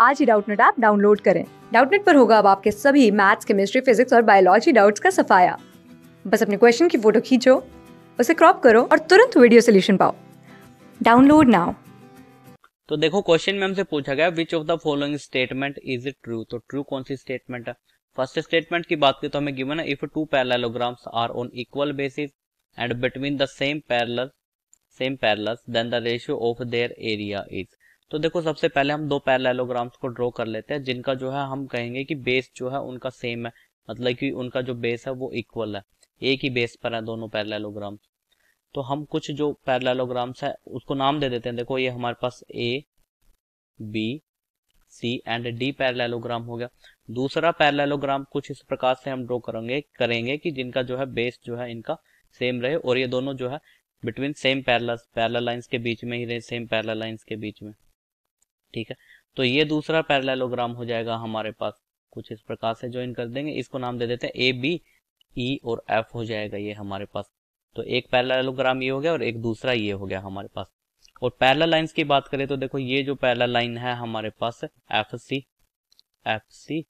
आज ही Doubtnut app download करें। डाउटनेट पर होगा अब आपके सभी मैथ्स, केमिस्ट्री, फिजिक्स और बायोलॉजी डाउट्स का सफाया। बस अपने क्वेश्चन की फ़ोटो खींचो, उसे क्रॉप करो और तुरंत वीडियो सोल्यूशन पाओ। Download now. तो देखो, क्वेश्चन में हमसे पूछा गया which of the following statement is it true तो ट्रू कौन सी स्टेटमेंट है? फ़र्स्ट स्टेटमेंट की बात करें तो हमें गिवन है if two parallelograms are on equal bases and between the same parallel same parallels then the ratio of their area is तो देखो, सबसे पहले हम दो पैरेललोग्राम्स को ड्रॉ कर लेते हैं, जिनका जो है, हम कहेंगे कि बेस जो है, उनका सेम है। मतलब कि उनका जो बेस है, वो इक्वल है। एक ही बेस पर है दोनों पैरेललोग्राम्स तो हम कुछ जो पैरेललोग्राम्स है, उसको नाम दे देते हैं। देखो, ये हमारे पास A B C and D parallelogram हो गया। दूसरा पैरेललोग्राम कुछ इस प्रकार से हम ड्रॉ करेंगे करेंगे कि जिनका जो है बेस जो है, इनका सेम रहे, और ये दोनों जो है between same parallel parallel lines के बीच में ही रहे सेम पैरेलल लाइंस के बीच में। ठीक है? तो ये दूसरा पैरेललोग्राम हो जाएगा हमारे पास। कुछ इस प्रकार से ज्वाइन कर देंगे। इसको नाम दे देते हैं ए बी ई और एफ़ हो जाएगा ये हमारे पास। तो एक पैरेललोग्राम ये हो गया और एक दूसरा ये हो गया हमारे पास। और पैरेलल लाइंस की बात करें तो देखो ये जो पैरेलल लाइन है हमारे पास F C F C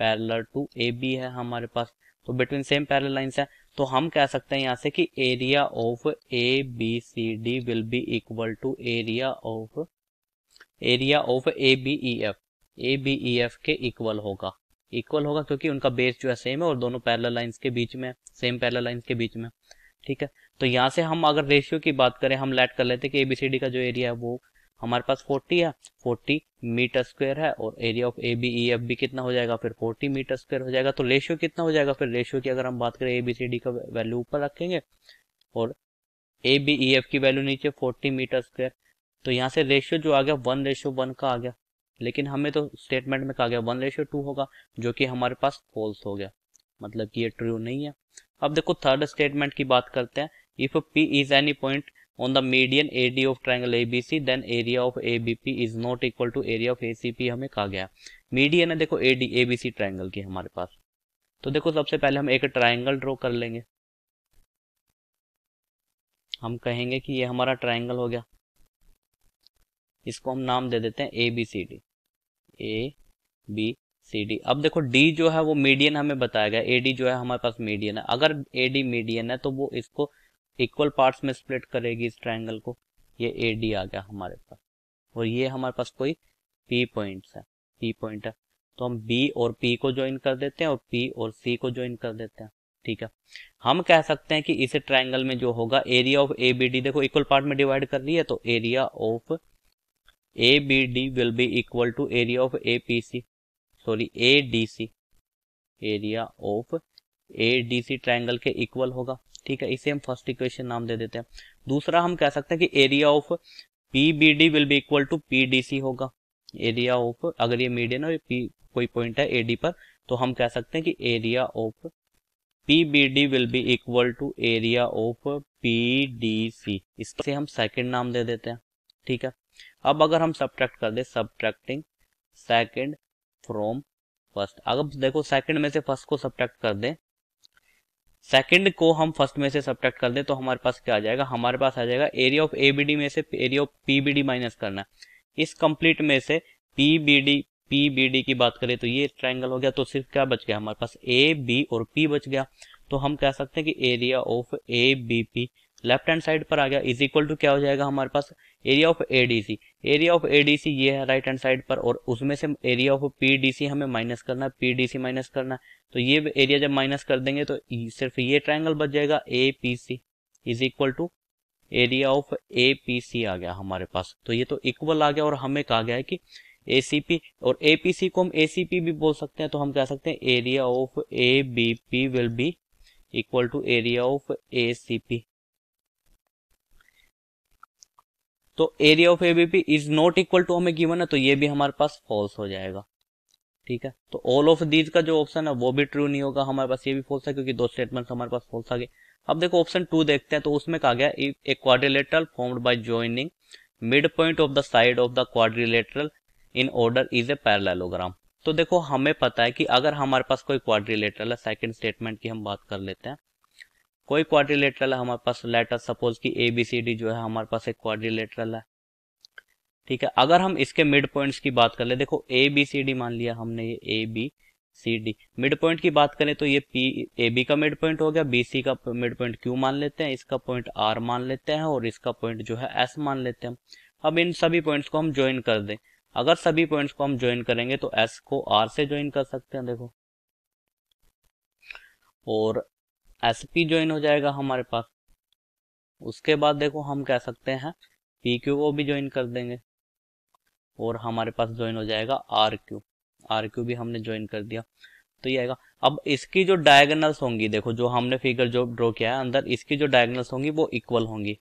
parallel to A B है हमारे पास। तो बिटवीन सेम पैरेलल लाइंस है। तो हम कह सकते हैं यहाँ से कि area of A B C D will be equal to area of area of A B E F A B E F के इक्वल होगा। इक्वल होगा क्योंकि उनका बेस जो है सेम है और दोनों पैरेलल लाइंस के बीच में सेम पैरेलल लाइंस के बीच में। ठीक है? तो यहाँ से हम अगर रेशियो की बात करें, हम लेट कर लेते हैं कि एबीसीडी का जो एरिया है वो हमारे पास 40 है। 40 मीटर स्क्वायर है और area of A B E F भी कितना हो जाएगा? फिर 40 मीटर स्क्वायर हो जाएगा। तो रेशियो कितना हो जाएगा? फिर रेशियो की अगर हम बात करें ए बी सी डी का वैल्यू ऊपर रखेंगे और ए बी ई एफ़ की वैल्यू नीचे 40 मीटर स्क्वायर तो यहाँ से रेशियो जो आ गया वन रेशियो वन का आ गया। लेकिन हमें तो स्टेटमेंट में कहा गया वन रेशियो टू होगा, जो कि हमारे पास फॉल्स हो गया। मतलब कि ये ट्रू नहीं है। अब देखो थर्ड स्टेटमेंट की बात करते हैं। If P is any point on the median A D of triangle A B C then area of A B P is not equal to area of A C P हमें कहा गया median है, देखो A D A B C triangle की हमारे पास। तो देखो, सबसे पहले हम एक ट्राइंगल ड्रॉ कर लेंगे। हम कहेंगे कि ये हमारा ट्राइंगल हो गया। इसको हम नाम दे देते हैं A B C D A B C D अब देखो डी जो है, वो मीडियन हमें बताया गया। ए डी जो है, हमारे पास मीडियन है। अगर ए डी मीडियन है तो वो इसको इक्वल पार्ट्स में स्प्लिट करेगी इस ट्रायंगल को। ये ए डी आ गया हमारे पास। और ये हमारे पास कोई पी पॉइंट्स है। पी पॉइंट है। तो हम बी और पी को ज्वाइन कर देते हैं और पी और सी को ज्वाइन कर देते हैं। ठीक है? हम कह सकते हैं कि इस ट्रायंगल में जो होगा area of A B D देखो इक्वल पार्ट में डिवाइड कर रही है तो area of A B D will be equal to area of A P C sorry A D C area of A D C triangle के equal होगा। ठीक है, इसे हम फ़र्स्ट इक्वेशन नाम दे देते हैं। दूसरा, हम कह सकते हैं कि area of P B D will be equal to P D C होगा। एरिया ऑफ़ अगर ये मीडियन और पी कोई पॉइंट है ए डी पर तो हम कह सकते हैं कि area of P B D will be equal to area of P D C इससे हम सेकेंड नाम दे देते हैं। ठीक है अब अगर हम सब्ट्रैक्ट कर दे सब्ट्रैक्टिंग सेकंड फ्रॉम फ़र्स्ट अगर देखो सेकंड में से फ़र्स्ट को सब्ट्रैक्ट कर दे। सेकंड को हम फ़र्स्ट में से सब्ट्रैक्ट कर दे तो हमारे पास क्या आ जाएगा? हमारे पास आ जाएगा area of A B D में से एरिया ऑफ़ पीबीडी माइनस करना। इस कंप्लीट में से P B D P B D की बात करें तो ये ट्राइंगल हो गया तो सिर्फ़ क्या बच गया? हमारे पास ए बी और पी बच गया। तो हम कह सकते हैं कि area of A B P left hand side पर आ गया, इज़ इक्वल टू क्या हो जाएगा हमारे पास? Area of ADC area of ADC ये है राइट हैंड साइड पर, और उसमें से एरिया ऑफ़ पीडीसी हमें माइनस करना है पीडीसी माइनस करना है। तो ये एरिया जब माइनस कर देंगे तो सिर्फ़ ये ट्राइंगल बच जाएगा A P C is equal to area of A P C आ गया हमारे पास। तो ये तो इक्वल आ गया, और हमें कहा गया है कि ए सी पी और ए पी सी को हम ए सी पी भी बोल सकते हैं तो हम कह सकते हैं area of A B P will be equal to area of A C P तो area of ABP is not equal to हमें गिवन है तो ये भी हमारे पास फॉल्स हो जाएगा। ठीक है? तो ऑल ऑफ़ दीज का जो ऑप्शन है, वो भी ट्रू नहीं होगा हमारे पास, ये भी फॉल्स है, क्योंकि दो स्टेटमेंट हमारे पास फॉल्स आ गए। अब देखो ऑप्शन टू देखते हैं तो उसमें कहा गया a quadrilateral formed by joining mid point of the side of the quadrilateral in order is a parallelogram तो देखो, हमें पता है कि अगर हमारे पास कोई क्वाड्रिलेटरल है सेकंड स्टेटमेंट की हम बात कर लेते हैं कोई क्वाड्रिलेटरल है, हमारे पास लेटर सपोज़ कि ए बी सी डी जो है, हमारे पास एक क्वाड्रिलेटरल है। ठीक है, अगर हम इसके मिड पॉइंट्स की बात कर ले, देखो ए बी सी डी मान लिया हमने ये A B C D mid point की बात करें तो ये पी ए बी का मिड पॉइंट हो गया बी सी का मिड पॉइंट क्यू मान लेते हैं, इसका पॉइंट आर मान लेते हैं और इसका पॉइंट जो है एस मान लेते हैं। अब इन सभी पॉइंट्स को हम ज्वाइन कर दें। अगर सभी पॉइंट्स को हम ज्वाइन करेंगे तो एस को आर से ज्वाइन कर सकते हैं, देखो। और एस पी ज्वाइन हो जाएगा हमारे पास। उसके बाद देखो हम कह सकते हैं पी क्यू को भी ज्वाइन कर देंगे। और हमारे पास ज्वाइन हो जाएगा आर क्यू आर क्यू भी हमने ज्वाइन कर दिया। तो ये आएगा। अब इसकी जो डायगनल्स होंगी, देखो जो हमने फिगर जो ड्रॉ किया है अंदर, इसकी जो डायगनल्स होंगी वो इक्वल होंगी।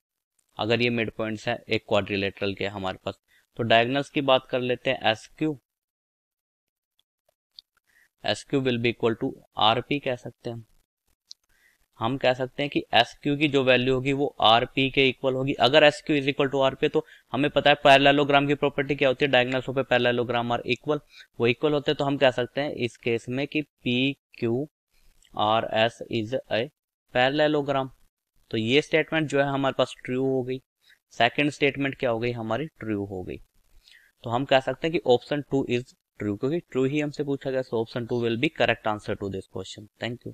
अगर ये मिड पॉइंट्स है, एक क्वाड्रिलेटरल के हमारे पास। तो डायगनल्स की बात कर लेते हैं S Q S Q will be equal to R P कह सकते हैं हम कह सकते हैं कि एस क्यू की जो वैल्यू होगी वो आर पी के इक्वल होगी। अगर S Q is equal to R P तो हमें पता है पैरेललोग्राम की प्रॉपर्टी क्या होती है? डायगनल्स पे पैरेललोग्राम आर इक्वल वो इक्वल होते हैं तो हम कह सकते हैं इस केस में कि P Q R S is a parallelogram तो ये स्टेटमेंट जो है हमारे पास ट्रू हो गई। सेकेंड स्टेटमेंट क्या हो गई? हमारी ट्रू हो गई। तो हम कह सकते हैं कि ऑप्शन टू इज़ ट्रू क्योंकि ट्रू ही हमसे पूछा गया so option two will be correct answer to this question thank you